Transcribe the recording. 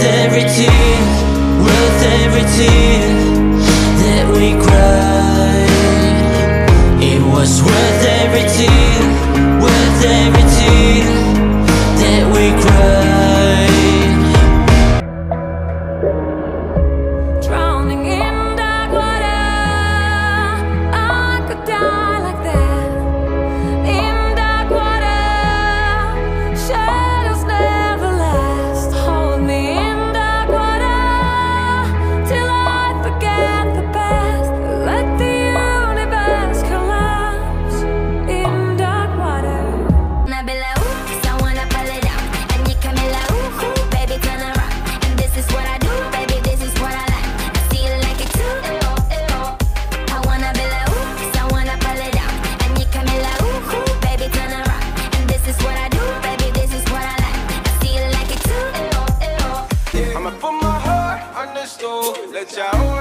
Worth every tear, worth every tear that we cried. It was worth every tear, worth every tear. understood. Let your